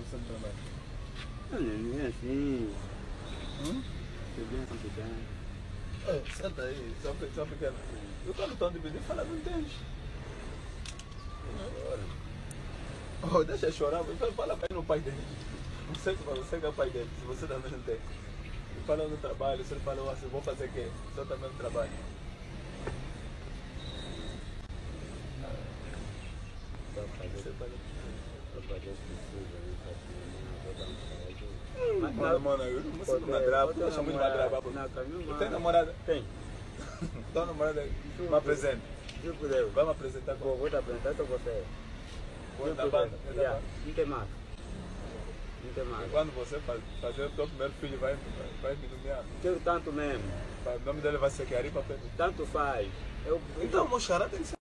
você não trabalha? Olha, não é assim. Hum? É, senta aí, só, só pequeno. Eu quando estou dividindo, fala, não entende. Oh, deixa eu chorar, mas fala bem no pai dele. Você, que- você que é o pai dele, se você também não tem. Ele fala no trabalho, se ele falou assim, vou fazer o quê? Só também no trabalho. Fala. fazer possível, né? Pra que não vou dar um Mano, mano, eu não como madraba, eu sou muito madraba. Caminho, Tem namorada? Tem. Tua namorada me apresenta. Se puder, Vai me apresentar com vou te apresentar com você. Vou da banda. é. Não tem mais. Não tem mais. Quando você faz- fazer o teu primeiro filho, vai, me nomear. Quero tanto mesmo. O nome dele vai ser Kiari Papel. Tanto faz. Eu, Então, mochara tem que ser